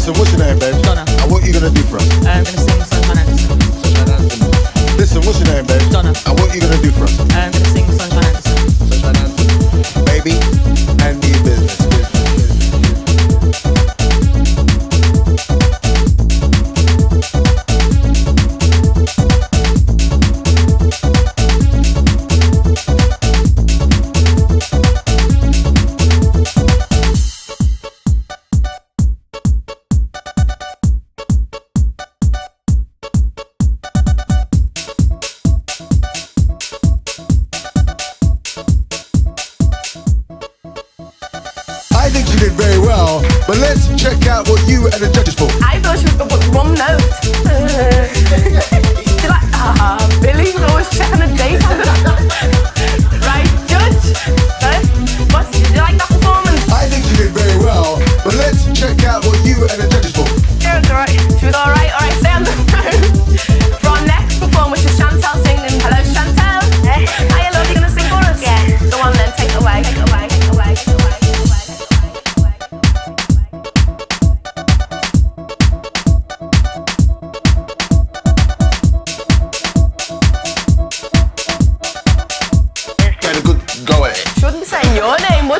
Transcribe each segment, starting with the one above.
Listen, what's your name, babe? Donna. And what you gonna do for us? I'm gonna But let's check out what you and the judges thought. I thought she was going to put one note. She's like, ah, Billy Lewis Channel.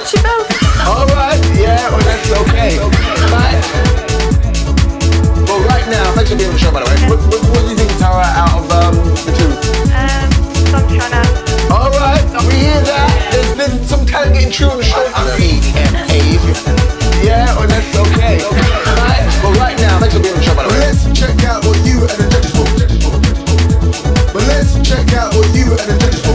touch you both. All right, yeah, well, that's okay. But, well, right now, thanks for being on the show, by the way. Okay. What, what, what, do you think, Tara, out of um, the two? Um, Sunshine Out. All right, we hear that. There's been some talent getting true on the show. I'm E-M-A. Yeah, well, that's okay. Alright, but right now, thanks for being on the show, by the way. Let's check out what you and the judges for. But let's check out what you and the judges for.